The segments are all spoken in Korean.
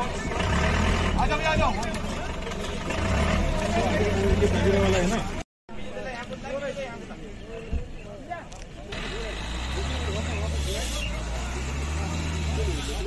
आजा भैया आ जाओ ये पहले वाला है ना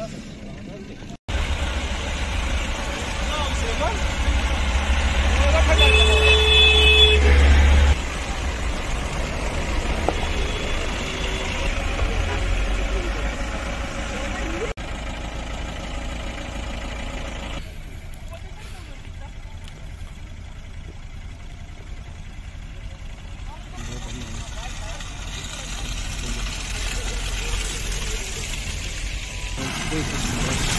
Perfect. Thank you.